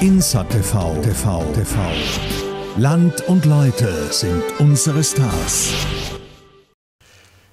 Insa TV, TV. Land und Leute sind unsere Stars.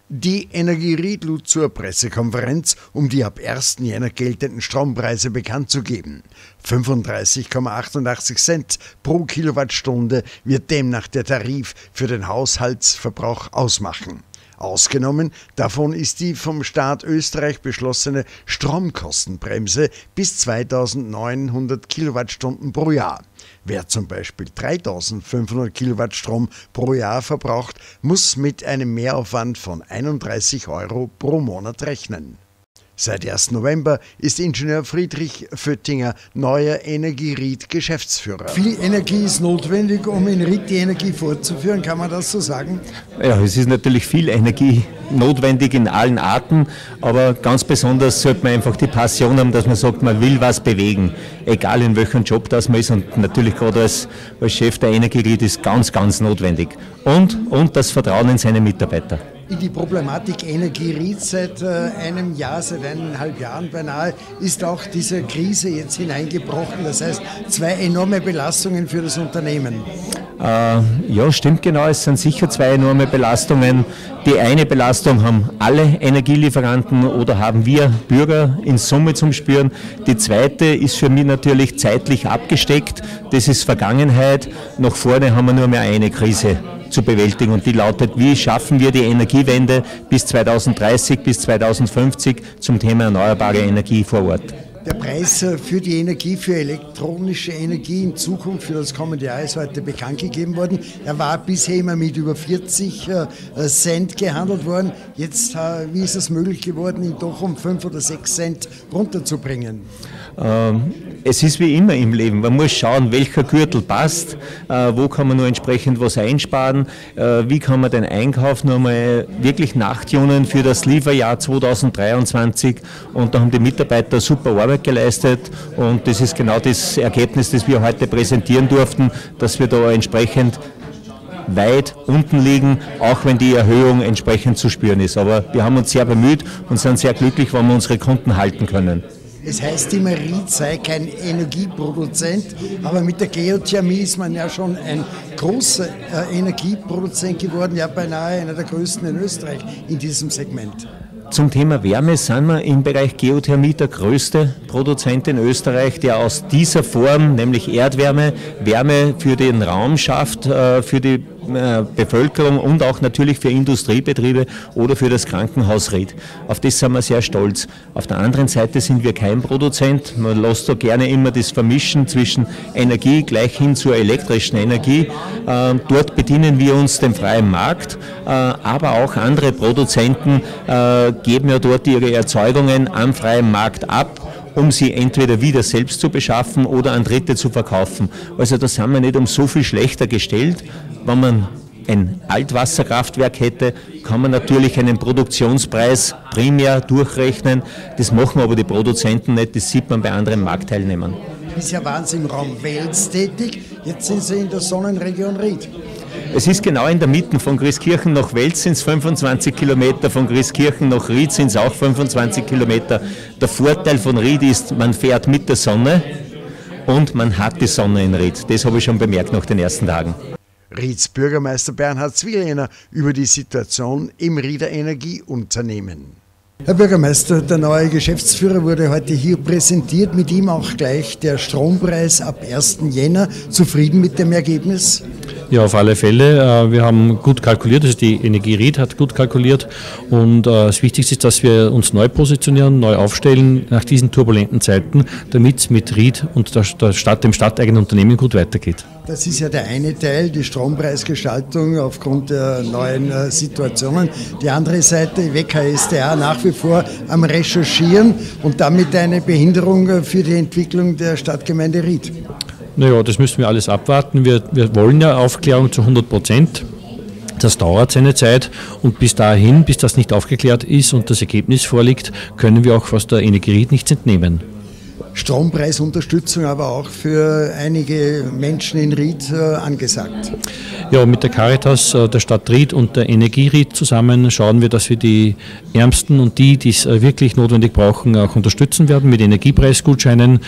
Die Energieried lud zur Pressekonferenz, um die ab 1. Jänner geltenden Strompreise bekannt zu geben. 35,88 Cent pro Kilowattstunde wird demnach der Tarif für den Haushaltsverbrauch ausmachen. Ausgenommen davon ist die vom Staat Österreich beschlossene Stromkostenbremse bis 2900 Kilowattstunden pro Jahr. Wer zum Beispiel 3500 Kilowatt Strom pro Jahr verbraucht, muss mit einem Mehraufwand von 31 Euro pro Monat rechnen. Seit 1. November ist Ingenieur Friedrich Föttinger neuer Energieried Geschäftsführer. Viel Energie ist notwendig, um in Ried die Energie fortzuführen, kann man das so sagen? Ja, es ist natürlich viel Energie notwendig in allen Arten, aber ganz besonders sollte man einfach die Passion haben, dass man sagt, man will was bewegen, egal in welchem Job das man ist und natürlich gerade als, als Chef der Energieried ist ganz, ganz notwendig. Und, und das Vertrauen in seine Mitarbeiter in die Problematik Energie seit äh, einem Jahr, seit eineinhalb Jahren beinahe, ist auch diese Krise jetzt hineingebrochen. Das heißt, zwei enorme Belastungen für das Unternehmen. Äh, ja, stimmt genau. Es sind sicher zwei enorme Belastungen. Die eine Belastung haben alle Energielieferanten oder haben wir Bürger in Summe zum Spüren. Die zweite ist für mich natürlich zeitlich abgesteckt. Das ist Vergangenheit. Nach vorne haben wir nur mehr eine Krise zu bewältigen und die lautet, wie schaffen wir die Energiewende bis 2030, bis 2050 zum Thema erneuerbare Energie vor Ort. Der Preis für die Energie, für elektronische Energie in Zukunft für das kommende Jahr ist heute bekannt gegeben worden. Er war bisher immer mit über 40 äh, Cent gehandelt worden. Jetzt, äh, wie ist es möglich geworden, ihn doch um 5 oder 6 Cent runterzubringen? Ähm, es ist wie immer im Leben. Man muss schauen, welcher Gürtel passt, äh, wo kann man nur entsprechend was einsparen, äh, wie kann man den Einkauf nur mal wirklich nachtunen für das Lieferjahr 2023. Und da haben die Mitarbeiter super Arbeit geleistet und das ist genau das Ergebnis, das wir heute präsentieren durften, dass wir da entsprechend weit unten liegen, auch wenn die Erhöhung entsprechend zu spüren ist. Aber wir haben uns sehr bemüht und sind sehr glücklich, wenn wir unsere Kunden halten können. Es heißt immer, Ried sei kein Energieproduzent, aber mit der Geothermie ist man ja schon ein großer äh, Energieproduzent geworden, ja beinahe einer der größten in Österreich in diesem Segment. Zum Thema Wärme sind wir im Bereich Geothermie der größte Produzent in Österreich, der aus dieser Form, nämlich Erdwärme, Wärme für den Raum schafft, äh, für die Bevölkerung und auch natürlich für Industriebetriebe oder für das Krankenhaus redet. Auf das sind wir sehr stolz. Auf der anderen Seite sind wir kein Produzent. Man lässt da gerne immer das Vermischen zwischen Energie gleich hin zur elektrischen Energie. Äh, dort bedienen wir uns dem freien Markt, äh, aber auch andere Produzenten geben ja dort ihre Erzeugungen am freien Markt ab um sie entweder wieder selbst zu beschaffen oder an Dritte zu verkaufen. Also da sind wir nicht um so viel schlechter gestellt. Wenn man ein Altwasserkraftwerk hätte, kann man natürlich einen Produktionspreis primär durchrechnen. Das machen aber die Produzenten nicht, das sieht man bei anderen Marktteilnehmern. Bisher waren Sie im Raum Wels tätig, jetzt sind Sie in der Sonnenregion Ried. Es ist genau in der Mitte von Grieskirchen nach Wels sind es 25 Kilometer, von Grieskirchen nach Ried sind es auch 25 Kilometer. Der Vorteil von Ried ist, man fährt mit der Sonne und man hat die Sonne in Ried. Das habe ich schon bemerkt nach den ersten Tagen. Rieds Bürgermeister Bernhard Zwierener über die Situation im Rieder Energieunternehmen. Herr Bürgermeister, der neue Geschäftsführer wurde heute hier präsentiert, mit ihm auch gleich der Strompreis ab 1. Jänner. Zufrieden mit dem Ergebnis? Ja, auf alle Fälle. Äh, wir haben gut kalkuliert, also die Energie Ried hat gut kalkuliert und äh, das Wichtigste ist, dass wir uns neu positionieren, neu aufstellen nach diesen turbulenten Zeiten, damit es mit Ried und der Stadt, dem stadteigenen Unternehmen gut weitergeht. Das ist ja der eine Teil, die Strompreisgestaltung aufgrund der neuen äh, Situationen. Die andere Seite, WKStA nach wie vor am Recherchieren und damit eine Behinderung für die Entwicklung der Stadtgemeinde Ried. Naja, das müssen wir alles abwarten. Wir, wir wollen ja Aufklärung zu 100 Prozent. Das dauert seine Zeit und bis dahin, bis das nicht aufgeklärt ist und das Ergebnis vorliegt, können wir auch aus der Energie nichts entnehmen. Strompreisunterstützung aber auch für einige Menschen in Ried äh, angesagt. Ja, mit der Caritas äh, der Stadt Ried und der Energieried zusammen schauen wir, dass wir die Ärmsten und die, die es äh, wirklich notwendig brauchen, auch unterstützen werden mit Energiepreisgutscheinen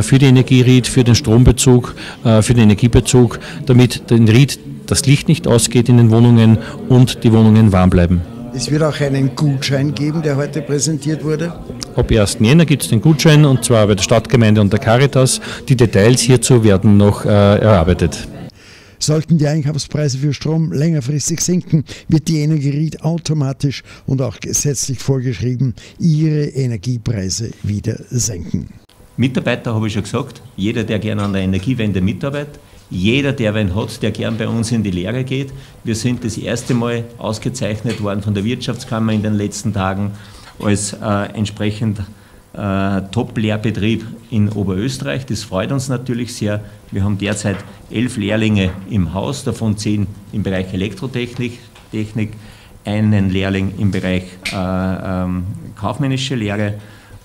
für die Energieried, für den Strombezug, für den Energiebezug, damit den Ried das Licht nicht ausgeht in den Wohnungen und die Wohnungen warm bleiben. Es wird auch einen Gutschein geben, der heute präsentiert wurde. Ab 1. Jänner gibt es den Gutschein und zwar bei der Stadtgemeinde und der Caritas. Die Details hierzu werden noch äh, erarbeitet. Sollten die Einkaufspreise für Strom längerfristig sinken, wird die Energieried automatisch und auch gesetzlich vorgeschrieben ihre Energiepreise wieder senken. Mitarbeiter habe ich schon gesagt, jeder, der gerne an der Energiewende mitarbeitet, jeder, der wen hat, der gern bei uns in die Lehre geht. Wir sind das erste Mal ausgezeichnet worden von der Wirtschaftskammer in den letzten Tagen als äh, entsprechend äh, Top-Lehrbetrieb in Oberösterreich. Das freut uns natürlich sehr. Wir haben derzeit elf Lehrlinge im Haus, davon zehn im Bereich Elektrotechnik, Technik, einen Lehrling im Bereich äh, ähm, kaufmännische Lehre.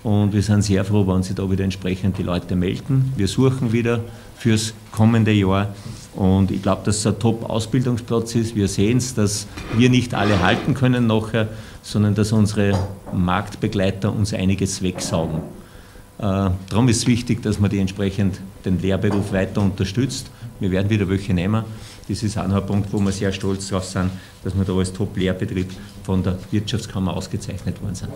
Und wir sind sehr froh, wenn sich da wieder entsprechend die Leute melden. Wir suchen wieder fürs kommende Jahr. Und ich glaube, dass es ein Top-Ausbildungsplatz ist. Wir sehen es, dass wir nicht alle halten können nachher, sondern dass unsere Marktbegleiter uns einiges wegsaugen. Äh, darum ist es wichtig, dass man die entsprechend den Lehrberuf weiter unterstützt. Wir werden wieder welche nehmen. Das ist auch noch ein Punkt, wo wir sehr stolz drauf sind, dass wir da als Top-Lehrbetrieb von der Wirtschaftskammer ausgezeichnet worden sind.